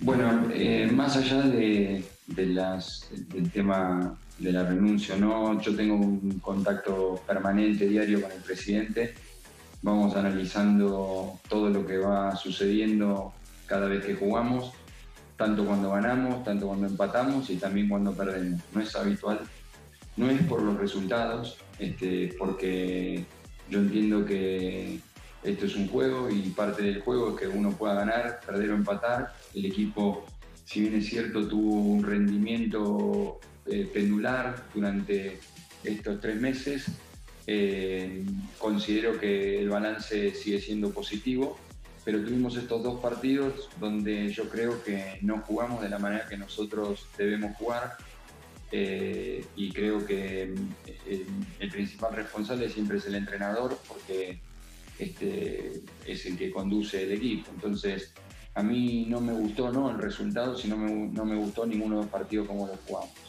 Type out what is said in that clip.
Bueno, eh, más allá de, las, del tema de la renuncia, ¿no? yo tengo un contacto permanente, diario con el presidente. Vamos analizando todo lo que va sucediendo cada vez que jugamos, tanto cuando ganamos, tanto cuando empatamos y también cuando perdemos. No es habitual, no es por los resultados, este, porque yo entiendo que esto es un juego y parte del juego es que uno pueda ganar, perder o empatar. El equipo, si bien es cierto, tuvo un rendimiento eh, pendular durante estos tres meses. Eh, considero que el balance sigue siendo positivo, pero tuvimos estos dos partidos donde yo creo que no jugamos de la manera que nosotros debemos jugar. Eh, y creo que el principal responsable siempre es el entrenador porque este, es el que conduce el equipo. Entonces, a mí no me gustó no el resultado, sino no me gustó ninguno de los partidos como lo jugamos.